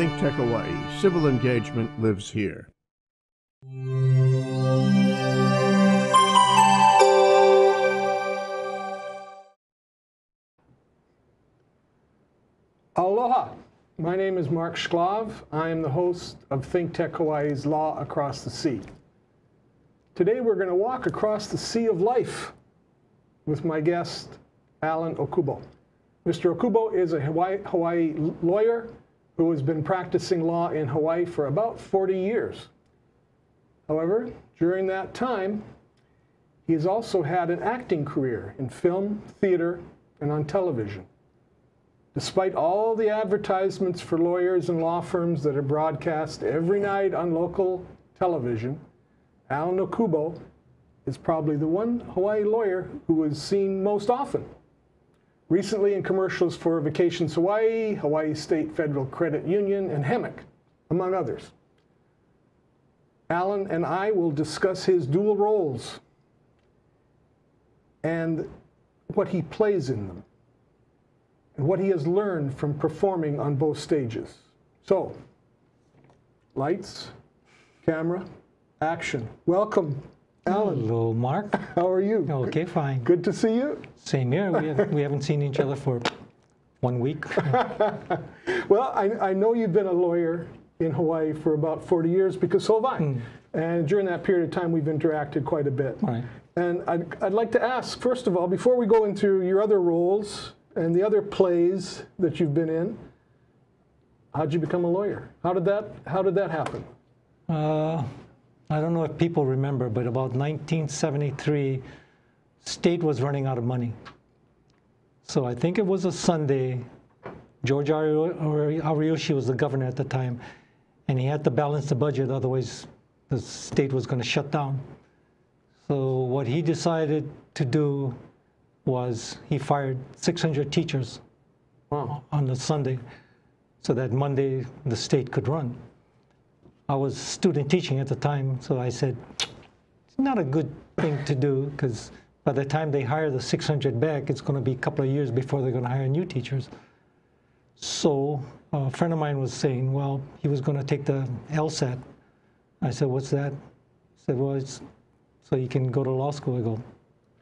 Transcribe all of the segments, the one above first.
ThinkTech Hawaii. Civil engagement lives here. Aloha. My name is Mark Shklov. I am the host of Think Tech Hawaii's Law Across the Sea. Today we're going to walk across the sea of life with my guest, Allan Okubo. Mr. Okubo is a Hawaii, Hawaii lawyer who has been practicing law in Hawaii for about 40 years. However, during that time, he has also had an acting career in film, theater, and on television. Despite all the advertisements for lawyers and law firms that are broadcast every night on local television, Al Okubo is probably the one Hawaii lawyer who is seen most often. Recently in commercials for Vacations Hawaii, Hawaii State Federal Credit Union, and Hemic, among others. Allan and I will discuss his dual roles and what he plays in them and what he has learned from performing on both stages. So, lights, camera, action. Welcome, Allan. Hello, Mark. How are you? Okay, fine. Good to see you. Same here. We, have, we haven't seen each other for one week. Well, I, I know you've been a lawyer in Hawaii for about 40 years because so have I. And during that period of time, we've interacted quite a bit. Right. And I'd, I'd like to ask, first of all, before we go into your other roles and the other plays that you've been in, how'd you become a lawyer? How did that, how did that happen? Uh, I don't know if people remember, but about 1973, state was running out of money. So I think it was a Sunday. George Ariyoshi was the governor at the time, and he had to balance the budget, otherwise the state was going to shut down. So what he decided to do was he fired 600 teachers Wow. on the Sunday so that Monday the state could run. I was student teaching at the time, so I said, it's not a good thing to do because by the time they hire the 600 back, it's going to be a couple of years before they're going to hire new teachers. So a friend of mine was saying, well, he was going to take the LSAT. I said, what's that? He said, well, it's so you can go to law school. I go,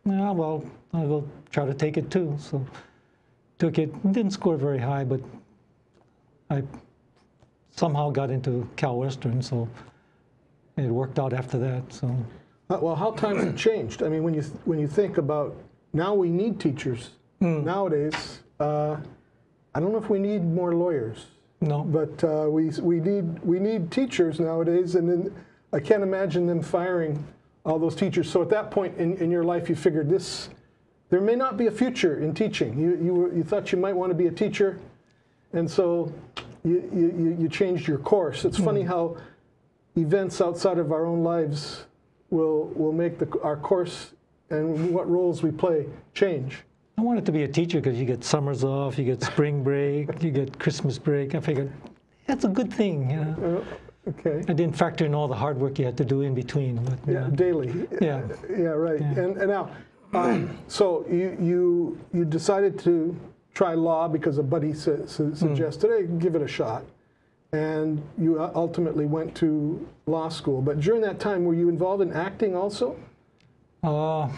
yeah, well, I'll go try to take it too. So took it, didn't score very high, but I somehow got into Cal Western, so it worked out after that. So Uh, Well, how times have changed. I mean, when you when you think about now, we need teachers nowadays. Uh, I don't know if we need more lawyers, no, but uh, we we need we need teachers nowadays, and then I can't imagine them firing all those teachers. So at that point in, in your life, you figured this there may not be a future in teaching. You you were, you thought you might want to be a teacher, and so you you, you changed your course. It's funny how events outside of our own lives will will make the, our course and what roles we play change. I wanted to be a teacher because you get summers off, you get spring break, you get Christmas break. I figured that's a good thing. You know? Uh, okay. I didn't factor in all the hard work you had to do in between. But, Yeah, know, daily. Yeah. Yeah, right. And, and now, um, so you, you you decided to try law because a buddy su- su- suggested, hey, give it a shot. And you ultimately went to law school. But during that time, were you involved in acting also? Uh,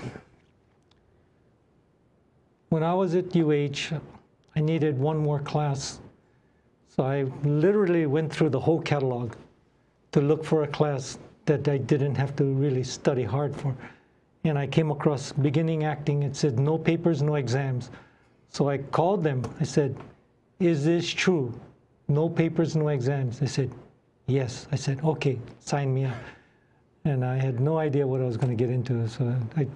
when I was at UH, I needed one more class. So I literally went through the whole catalog to look for a class that I didn't have to really study hard for. And I came across beginning acting. It said no papers, no exams. So I called them. I said, Is this true? No papers, no exams. They said, Yes. I said, Okay, sign me up and I had no idea what I was going to get into. So I,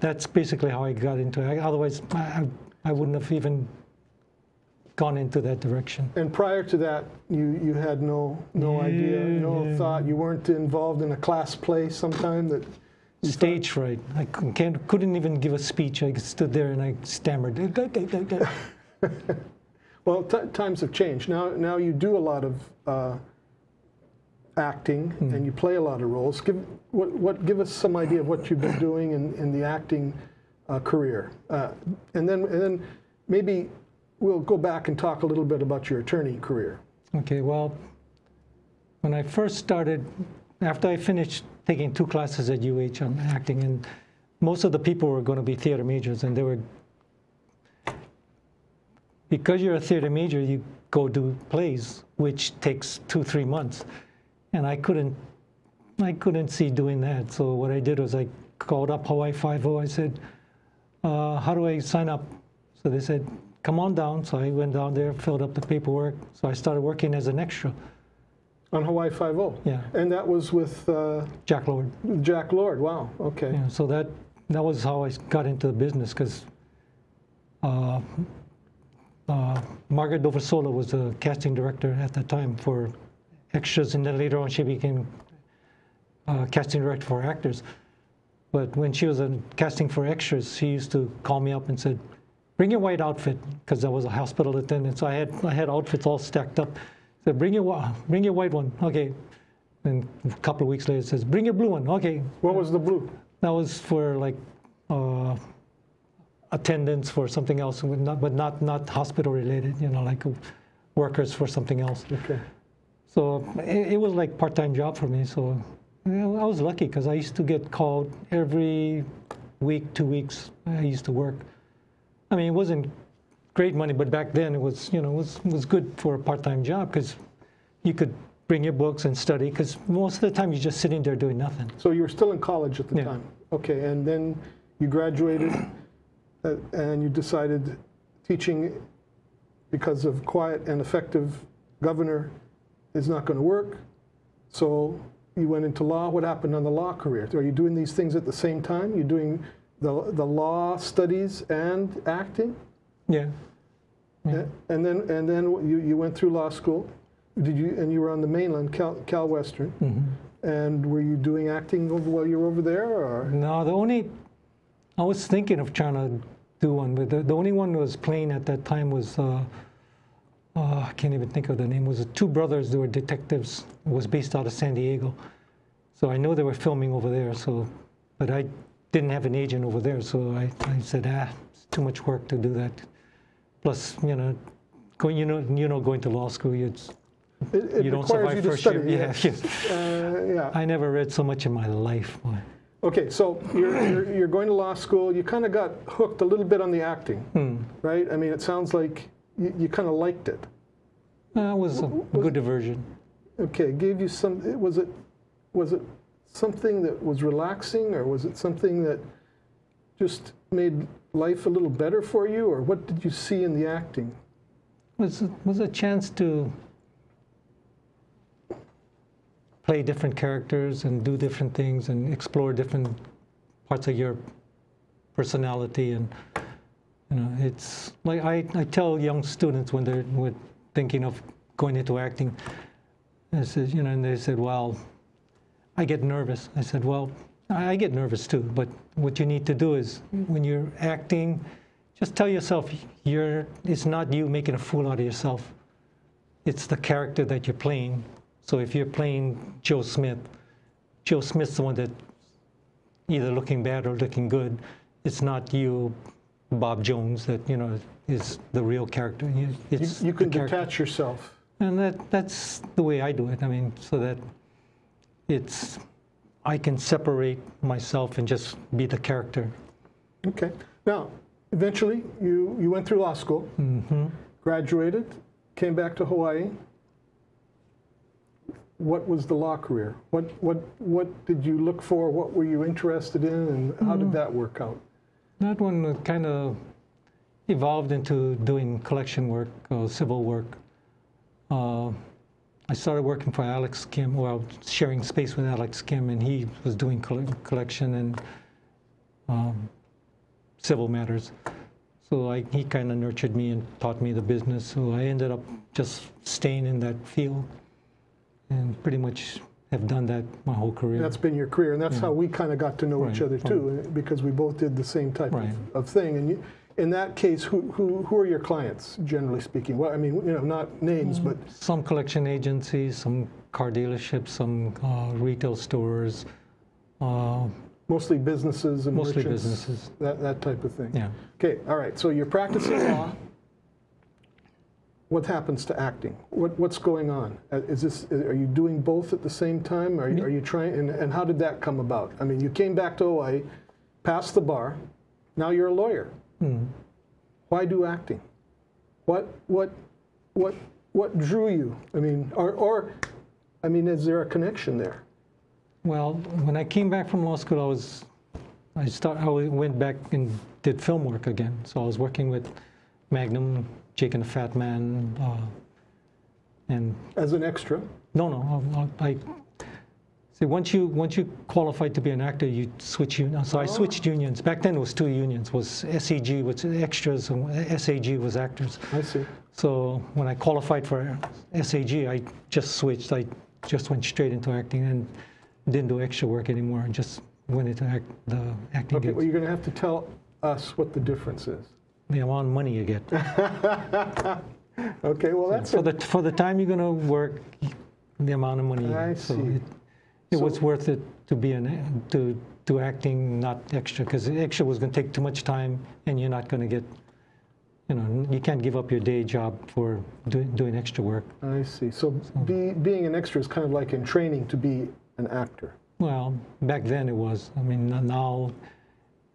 that's basically how I got into it. Otherwise, I, I wouldn't have even gone into that direction. And prior to that, you, you had no no idea, no Yeah. thought. You weren't involved in a class play sometime that. Stage fright. I couldn't, can't, couldn't even give a speech. I stood there and I stammered. Well, t- times have changed. Now, now you do a lot of uh, acting and you play a lot of roles. Give what, what give us some idea of what you've been doing in, in the acting uh, career, uh, and then and then maybe we'll go back and talk a little bit about your attorney career. Okay, well, when I first started, after I finished taking two classes at UH on acting, and most of the people were going to be theater majors, and they were, because you're a theater major, you go do plays, which takes two, three months, and I couldn't, I couldn't see doing that. So what I did was I called up Hawaii Five-O. I said, uh, "How do I sign up?" So they said, "Come on down." So I went down there, filled up the paperwork. So I started working as an extra. On Hawaii Five-O. Yeah. And that was with uh, Jack Lord. Jack Lord. Wow. Okay. Yeah, so that that was how I got into the business because uh, uh, Margaret Doversola was the casting director at that time for extras, and then later on she became uh, casting director for actors. But when she was in casting for extras, she used to call me up and said, "Bring your white outfit," because I was a hospital attendant. So I had I had outfits all stacked up. Said, "Bring your bring your white one." Okay. And a couple of weeks later, it says, "Bring your blue one." Okay. What was the blue? That was for like uh, attendance for something else, but not, but not not hospital related. You know, like workers for something else. Okay. So it, it was like part-time job for me. So I was lucky because I used to get called every week, two weeks. I used to work. I mean, it wasn't great money, but back then it was, you know, it was was good for a part-time job because you could bring your books and study. Because most of the time you're just sitting there doing nothing. So you were still in college at the Yeah. time. Okay. And then you graduated, uh, and you decided teaching because of quiet and effective governor is not going to work. So you went into law. What happened on the law career? Are you doing these things at the same time? You're doing the, the law studies and acting? Yeah. Yeah. And then, and then you, you went through law school. Did you, and you were on the mainland, Cal, Cal Western. And were you doing acting over, while you were over there or? No, the only I was thinking of trying to do one, but the, the only one that was playing at that time was uh, uh, I can't even think of the name. It was two brothers. They were detectives. It was based out of San Diego, so I know they were filming over there. So, but I didn't have an agent over there, so I, I said, ah, it's too much work to do that. Plus, you know, going you know you know going to law school, it's It, it you don't survive you first study. year. Yeah, yes. Uh, yeah. I never read so much in my life. boy. Okay, so you're, you're, you're going to law school. You kind of got hooked a little bit on the acting, Hmm. right? I mean, it sounds like you, you kind of liked it. That was a good diversion. Okay, gave you some. Was it was it something that was relaxing, or was it something that just made life a little better for you, or what did you see in the acting? was was a chance to play different characters and do different things and explore different parts of your personality and you know it's like I, I tell young students when they're when thinking of going into acting I said you know and they said well I get nervous I said well I get nervous too but what you need to do is when you're acting just tell yourself you're it's not you making a fool out of yourself. It's the character that you're playing. So if you're playing joe smith joe smith's the one that either looking bad or looking good. It's not you bob jones that you know is the real character. You- You, you can character. detach yourself. and that that's the way i do it. I mean so that it's i can separate myself and just be the character Okay. Now, eventually, you you went through law school, graduated, came back to Hawaii. What was the law career? What what what did you look for? What were you interested in, and how did that work out? That one kind of evolved into doing collection work, uh, civil work. Uh, I started working for Alex Kim, well, sharing space with Alex Kim, and he was doing colle- collection and um, civil matters. So I, he kind of nurtured me and taught me the business. So I ended up just staying in that field and pretty much have done that my whole career. That's been your career, and that's how we kind of got to know each other too, because we both did the same type Right. of, of thing. And you, in that case, who, who who are your clients, generally speaking? Well, I mean, you know, not names, but some collection agencies, some car dealerships, some uh, retail stores, uh, mostly businesses and mostly merchants, businesses. that that type of thing. Yeah. Okay, all right. So you're practicing law. what happens to acting? What, what's going on? Uh, Is this, are you doing both at the same time? Are, you- are you trying, and, and how did that come about? I mean, you came back to Hawaii, passed the bar, now you're a lawyer. Why do acting? What, what, what, what drew you? I mean, or, or, I mean, is there a connection there? Well, when I came back from law school, I was, I start, I went back and did film work again. So I was working with Magnum, Jake and the Fat Man, uh, and As an extra? no, no, I, I see. Once you once you qualified to be an actor, you switch unions. So I oh. switched unions. Back then, it was two unions: was SEG, which extras, and SAG was actors. I see. So when I qualified for SAG, I just switched. I just went straight into acting and didn't do extra work anymore. I just went into act, the acting Okay, gigs. well, you're going to have to tell us what the difference is. the amount of money you get. Okay, well, that's for a, the for the time you're gonna work, the amount of money. I get. So see. It, it was worth it to be an to do acting, not extra, because extra was gonna take too much time, and you're not gonna get. You know, you can't give up your day job for doing doing extra work. I see. So be, being an extra is kind of like in training to be an actor. Well, back then it was. I mean, now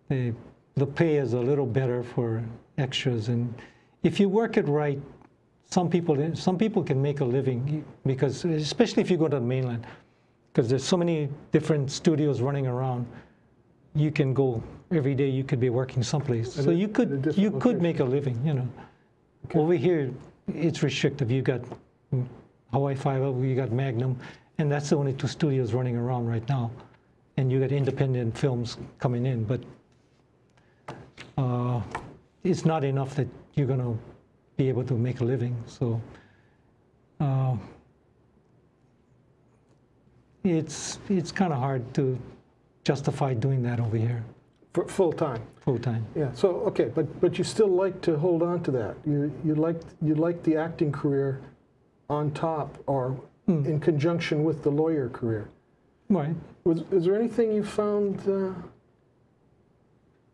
the the pay is a little better for extras, and if you work it right, some people some people can make a living because, especially if you go to the mainland, because there's so many different studios running around. You can go every day. You could be working someplace, so you could you could location. make a living. You know, over here it's restrictive. You got Hawaii Five O, you got Magnum, and that's the only two studios running around right now. And you got independent films coming in, but uh, it's not enough that you're going to be able to make a living. So uh, it's it's kind of hard to justify doing that over here For full time. full time. Yeah. So okay, but but you still like to hold on to that. You you like you like the acting career on top or in conjunction with the lawyer career. Right. Was is there anything you found uh,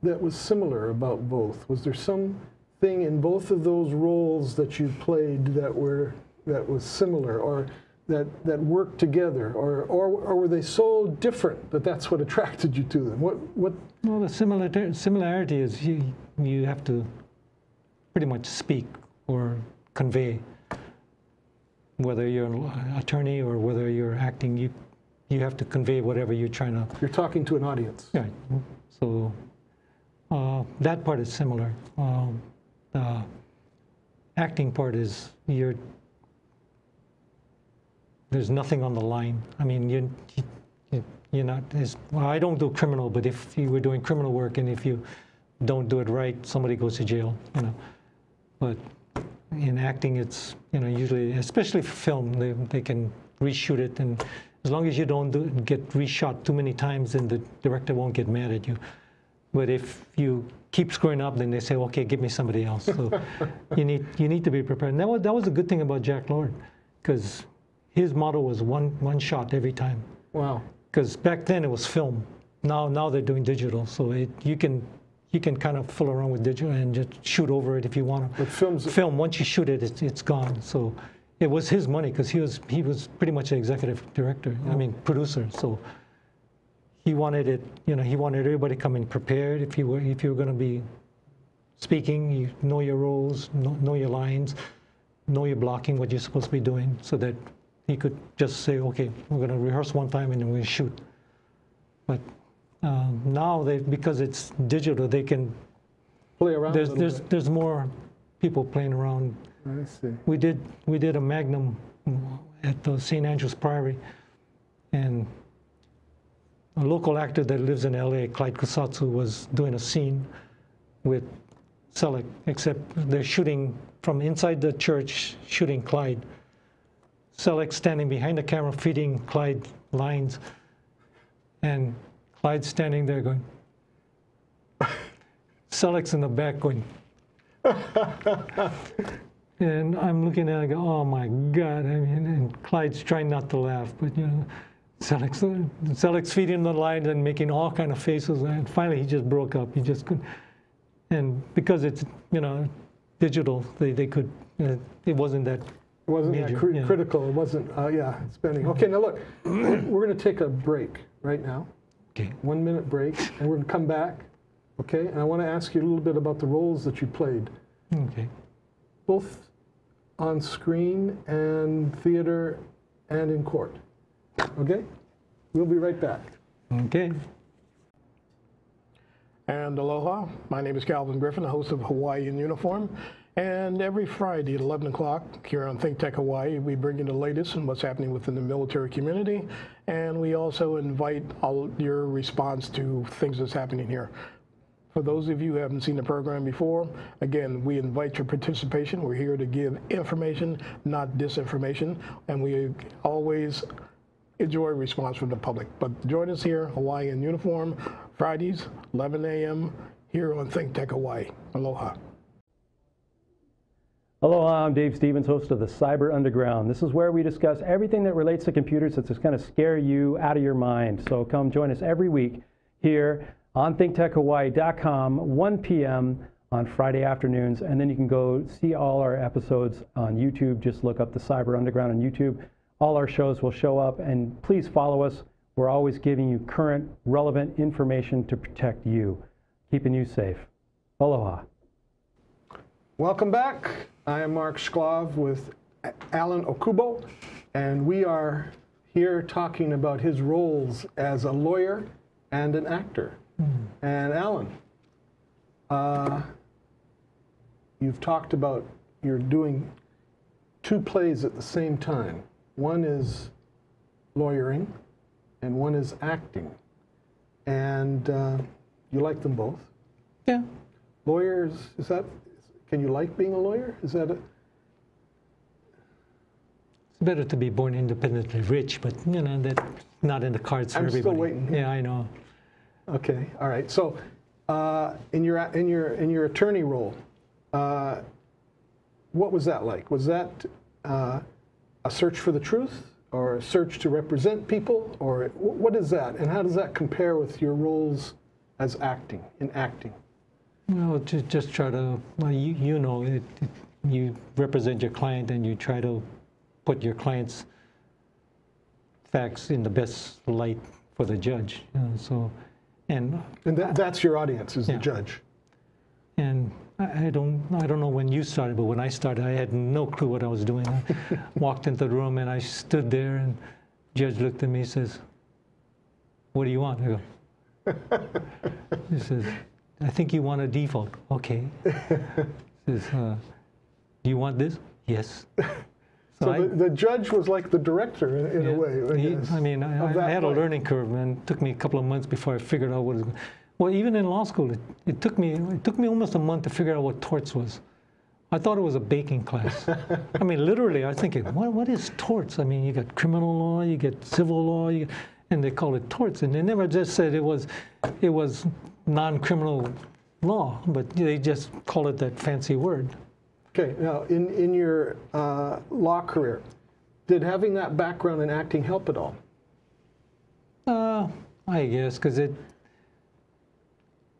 that was similar about both? Was there some thing in both of those roles that you played that were that was similar or that that worked together or or, or were they so different that that's what attracted you to them? What what Well, the similar similarity is you you have to pretty much speak or convey. Whether you're an attorney or whether you're acting, you you have to convey whatever you're trying to you're talking to an audience? Right. So uh, that part is similar. Um, the acting part is you're there's nothing on the line. I mean, you, you you're not. As, well, I don't do criminal, but if you were doing criminal work and if you don't do it right, somebody goes to jail. You know, but in acting, it's you know usually, especially for film, they they can reshoot it, and as long as you don't do, get reshot too many times, then the director won't get mad at you. But if you keep screwing up, then they say, okay, give me somebody else. So you need you need to be prepared. And that was that was a good thing about Jack Lord, because his model was one one shot every time. Wow. Because back then it was film. Now now they're doing digital, so it, you can you can kind of fool around with digital and just shoot over it if you want to But films film once you shoot it it's, it's gone so it was his money because he was he was pretty much the executive director i mean producer so he wanted it you know he wanted everybody coming prepared if you were if you were going to be speaking you know your roles know, know your lines know your blocking what you're supposed to be doing so that he could just say okay we're going to rehearse one time and then to shoot but um, now they because it's digital they can play around there's there's there's more people playing around. I see. we did we did a magnum at the St. Andrews Priory, and a local actor that lives in L.A., Clyde Kusatsu, was doing a scene with Selleck, except they're shooting from inside the church, shooting Clyde. Selleck standing behind the camera, feeding Clyde lines, and Clyde standing there going. Selleck's in the back going. And I'm looking at it, I go, oh my God. I mean, and Clyde's trying not to laugh, but you know, Selleck's, Selleck's feeding the line and making all kind of faces. And finally, he just broke up. He just couldn't. And because it's, you know, digital, they, they could it wasn't that. It wasn't Major, cri- yeah. critical. It wasn't, uh, yeah, spending. Okay, now look, we're going to take a break right now, Okay. one minute break, and we're going to come back. Okay, and I want to ask you a little bit about the roles that you played, Okay. both on screen and theater and in court. Okay, we'll be right back. Okay. And aloha, my name is Calvin Griffin, the host of Hawaii in Uniform. And every Friday at 11 o'clock here on Think Tech Hawaii, we bring you the latest and what's happening within the military community. And we also invite all your response to things that's happening here. For those of you who haven't seen the program before, again, we invite your participation. We're here to give information, not disinformation. And we always enjoy response from the public. But join us here, Hawaii in Uniform, Fridays, 11 a.m., here on Think Tech Hawaii. Aloha. Aloha, I'm Dave Stevens, host of the Cyber Underground. This is where we discuss everything that relates to computers that's just going to scare you out of your mind. So come join us every week here on thinktechhawaii.com, 1 p.m. on Friday afternoons. And then you can go see all our episodes on YouTube. Just look up the Cyber Underground on YouTube. All our shows will show up. And please follow us. We're always giving you current, relevant information to protect you, keeping you safe. Aloha. Welcome back. I am Mark Shklov with Allan Okubo, and we are here talking about his roles as a lawyer and an actor. And Allan, uh, you've talked about you're doing two plays at the same time. One is lawyering, and one is acting. And uh, you like them both. Yeah. Lawyers, is that, can you like being a lawyer? Is that a, It's better to be born independently rich, but you know that's not in the cards for I'm still waiting. Yeah, I know. okay, all right. So uh, in your, in your, in your attorney role, uh, what was that like? Was that uh, a search for the truth or a search to represent people or what is that? And how does that compare with your roles as acting, in acting? Well, to just try to, well, you, you know, it, it, you represent your client and you try to put your client's facts in the best light for the judge. You know, so, and And that, that's your audience, is Yeah. the judge. and I I don't, I don't know when you started, but when I started, I had no clue what I was doing. I walked into the room and I stood there, and judge looked at me and says, "What do you want?" I go. he says, "I think you want a default." Okay. uh, "Do you want this?" Yes. So I- the, the judge was like the director in, in yeah. a way. I, He- guess, I mean, I, I had a learning curve, and it took me a couple of months before I figured out what. It, was. well, even in law school, it, it took me it took me almost a month to figure out what torts was. I thought it was a baking class. I mean, literally, I was thinking, what, what is torts? I mean, you got criminal law, you get civil law, you, and they call it torts, and they never just said it was it was non-criminal law, but they just call it that fancy word. Okay, now in, in your uh, law career, did having that background in acting help at all? Uh, I guess because it.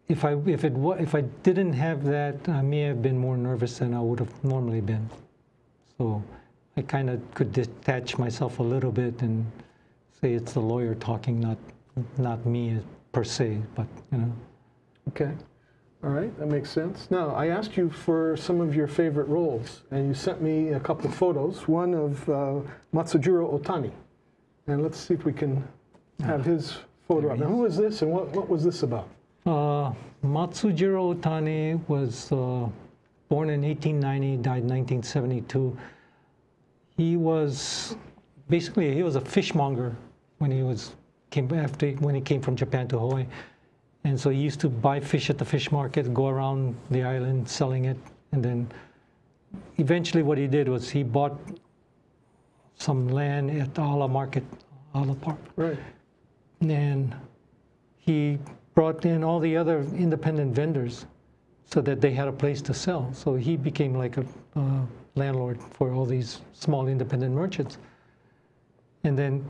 If I if it if I didn't have that, I may have been more nervous than I would have normally been. So, I kind of could detach myself a little bit and say it's the lawyer talking, not not me per se, but you know. Okay, all right, that makes sense. Now, I asked you for some of your favorite roles, and you sent me a couple of photos, one of uh, Matsujiro Otani. And let's see if we can have his photo up. Now, who is this, and what, what was this about? Uh, Matsujiro Otani was uh, born in 1890, died in 1972. He was basically he was a fishmonger when he was came after when he came from Japan to Hawaii, and so he used to buy fish at the fish market, go around the island selling it, and then eventually what he did was he bought some land at the Aala Market, Aala Park, Right. and he brought in all the other independent vendors so that they had a place to sell. So he became like a uh, landlord for all these small independent merchants. And then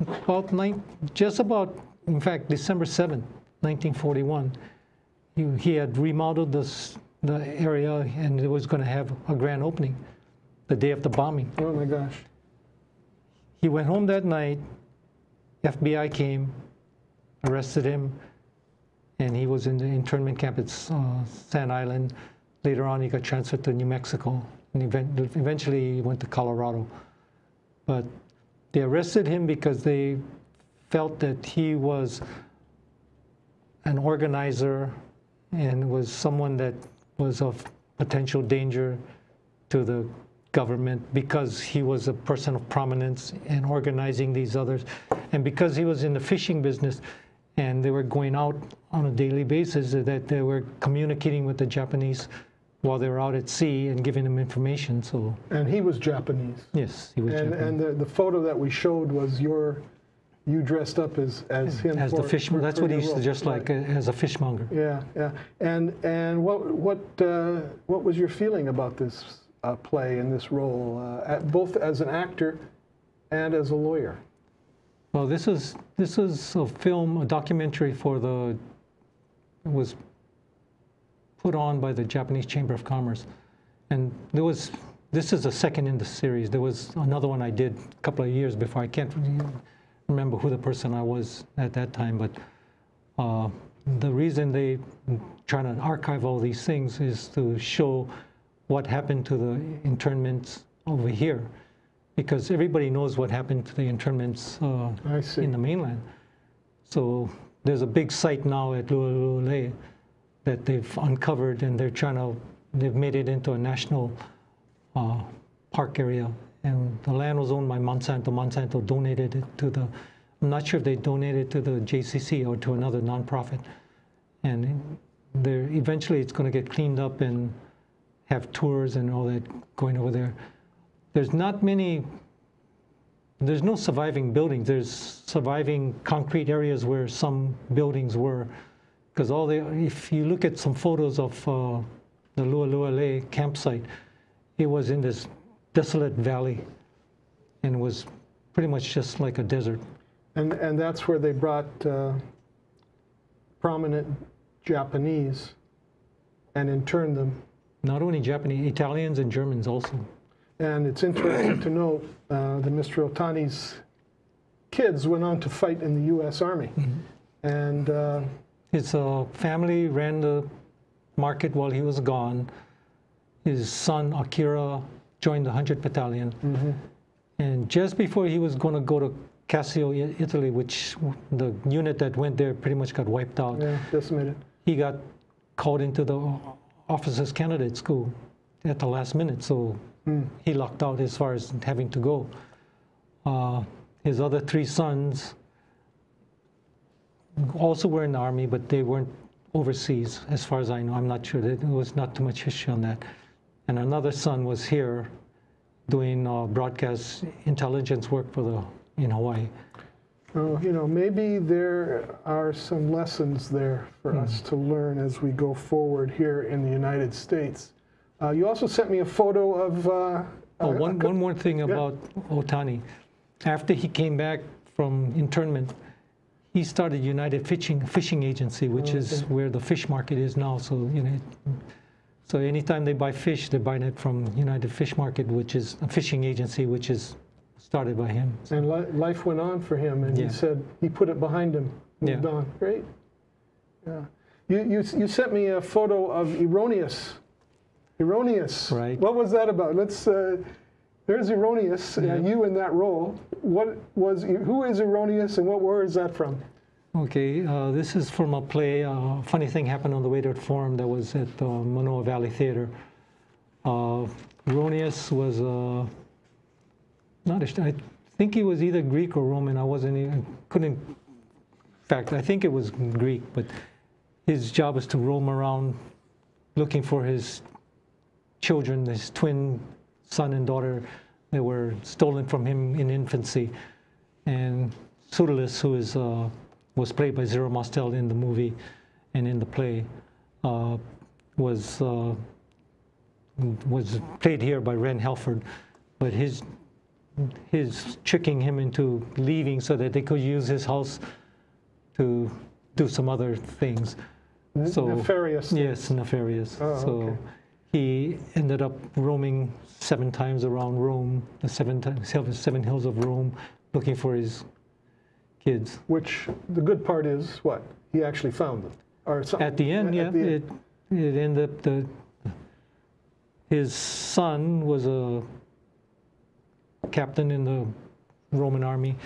about nine, just about, in fact, December 7th, 1941, he, he had remodeled this the area, and it was going to have a grand opening the day of the bombing. Oh my gosh. He went home that night. FBI came, arrested him, and he was in the internment camp at uh, Sand Island. Later on, he got transferred to New Mexico, and event- eventually he went to Colorado. But they arrested him because they felt that he was an organizer and was someone that was of potential danger to the government because he was a person of prominence in organizing these others and because he was in the fishing business and they were going out on a daily basis that they were communicating with the Japanese while they were out at sea and giving them information so And he was Japanese. yes he was And, Japanese. and the, the photo that we showed was your, you dressed up as, as him. as the for- fish for- that's what he used to just like Right. as a fishmonger Yeah, yeah. And, and what, what, uh, what was your feeling about this uh, play and this role, uh, at, both as an actor and as a lawyer? Well, this is this is a film, a documentary for the. It was put on by the Japanese Chamber of Commerce, and there was. This is the second in the series. There was another one I did a couple of years before. I can't remember who the person I was at that time, but uh, the reason they trying to archive all these things is to show what happened to the internments over here, because everybody knows what happened to the internments uh, in the mainland. So there's a big site now at Lualua that they've uncovered, and they're trying to they've made it into a national uh, park area. And the land was owned by Monsanto. Monsanto donated it to the. I'm not sure if they donated it to the JCC or to another nonprofit. And there eventually it's going to get cleaned up and have tours and all that going over there. There's not many there's no surviving buildings. There's surviving concrete areas where some buildings were. Because all the, if you look at some photos of uh, the Lualua campsite, it was in this desolate valley and was pretty much just like a desert. And, and that's where they brought uh, prominent Japanese and interned them. Not only Japanese, Italians and Germans also. And it's interesting to note uh, that Mr. Otani's kids went on to fight in the U.S. Army. And uh, His uh, family ran the market while he was gone. His son, Akira, joined the 100th Battalion. And just before he was going to go to Cassino, Italy, which the unit that went there pretty much got wiped out, yeah, decimated. he got called into the officers candidate school at the last minute. So he locked out as far as having to go. Uh, his other three sons also were in the army, but they weren't overseas, as far as I know. I'm not sure. There was not too much history on that. And another son was here doing uh, broadcast intelligence work for the in Hawaii. Oh, you know, maybe there are some lessons there for us to learn as we go forward here in the United States. Uh, you also sent me a photo of. Uh, Oh, a- one, a one more thing about Otani. After he came back from internment, he started United Fishing Fishing Agency, which is where the fish market is now. So you know, so anytime they buy fish, they're buying it from United Fish Market, which is a fishing agency, which is started by him. And li- life went on for him, and Yeah. he said he put it behind him, moved Yeah. on. Great. Yeah. You, you, you sent me a photo of Erronius. Erronius. Right. What was that about? Let's. Uh, there's Erronius, uh, Yeah. you in that role. What was who is Erronius, and what where is that from? Okay, uh, this is from a play. Uh, funny thing happened on the way to the forum that was at uh, Manoa Valley Theater. Uh, Erronius was uh, not. A, I think he was either Greek or Roman. I wasn't. Even, couldn't. In fact, I think it was Greek. But his job was to roam around, looking for his children, his twin son and daughter, that were stolen from him in infancy, and Pseudolus, who is uh, was played by Zero Mostel in the movie and in the play, uh, was uh, was played here by Ren Helford, but his his tricking him into leaving so that they could use his house to do some other things So Nefarious. Yes, nefarious. Oh, so okay. he ended up roaming seven times around Rome, the seven times seven, seven hills of Rome, looking for his kids. Which the good part is what he actually found them, or something. At the end, At yeah, the it it ended up the his son was a captain in the Roman army,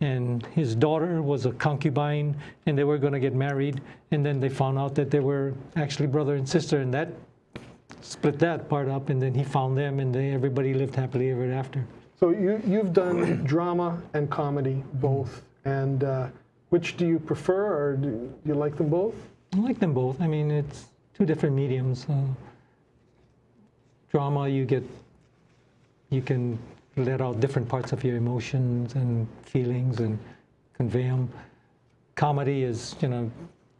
and his daughter was a concubine, and they were going to get married, and then they found out that they were actually brother and sister, and that split that part up, and then he found them, and they everybody lived happily ever after. So you you've done drama and comedy both, and uh, which do you prefer, or do you like them both? I like them both. I mean, it's two different mediums. Uh, drama, you get, you can let out different parts of your emotions and feelings and convey them. Comedy is, you know,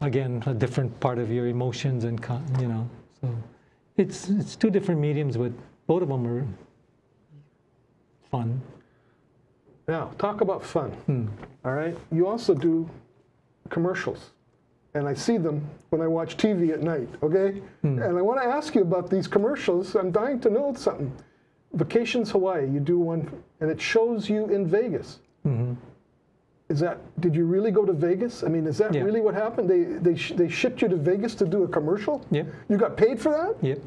again, a different part of your emotions and, you know, so it's it's two different mediums, but both of them are fun. Now talk about fun. Hmm. All right. You also do commercials, and I see them when I watch TV at night. Okay. Hmm. And I want to ask you about these commercials. I'm dying to know something. Vacations Hawaii. You do one, and it shows you in Vegas. Mm-hmm. Is that? Did you really go to Vegas? I mean, is that Yeah. really what happened? They they sh- they shipped you to Vegas to do a commercial. Yep. You got paid for that? Yep.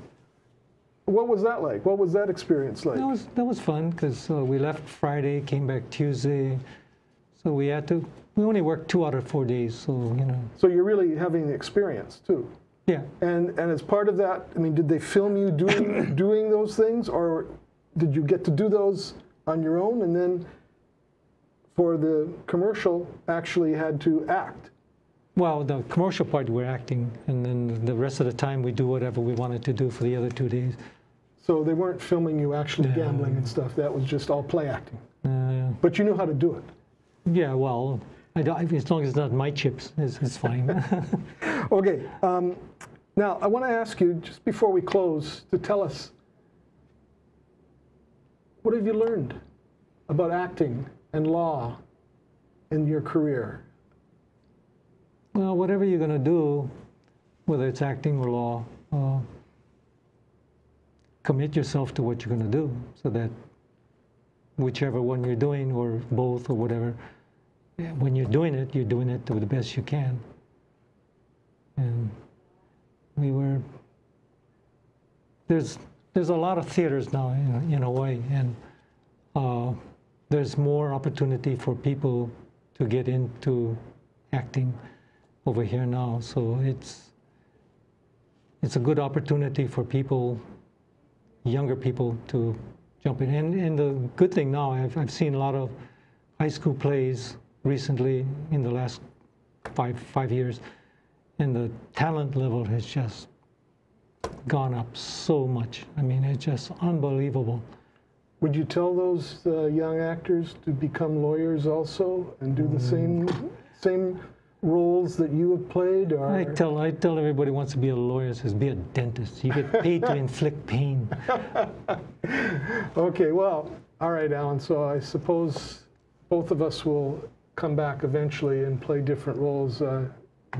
What was that like? What was that experience like? That was that was fun because uh, we left Friday, came back Tuesday, so we had to. We only worked two out of four days, so you know. So you're really having the experience too. Yeah. And and as part of that, I mean, did they film you doing doing those things, or did you get to do those on your own, and then for the commercial actually had to act? Well, the commercial part we're acting, and then the rest of the time we do whatever we wanted to do for the other two days. So they weren't filming you actually gambling and stuff. That was just all play acting. Uh, But you knew how to do it. yeah. Well, I, don't- as long as it's not my chips, it's, it's fine. Okay. Um, now I want to ask you just before we close to tell us what have you learned about acting and law in your career? well, whatever you're going to do, whether it's acting or law, uh, commit yourself to what you're going to do, so that whichever one you're doing, or both, or whatever, when you're doing it, you're doing it to the best you can. And we were there's there's a lot of theaters now in, in Hawaii, and uh, there's more opportunity for people to get into acting over here now. So it's it's a good opportunity for people, younger people, to jump in. And, and the good thing now, I've, I've seen a lot of high school plays recently in the last five five years, and the talent level has just gone up so much. I mean, it's just unbelievable. Would you tell those uh, young actors to become lawyers also and do the same same roles that you have played? Or I tell I tell everybody who wants to be a lawyer says be a dentist. You get paid to inflict pain. okay, well, all right, Allan. So I suppose both of us will come back eventually and play different roles, uh,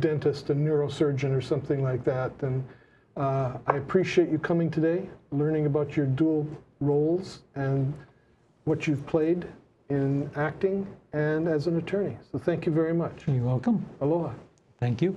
dentist and neurosurgeon or something like that. And uh, I appreciate you coming today, learning about your dual roles and what you've played in acting and as an attorney. So thank you very much. You're welcome. Aloha. Thank you.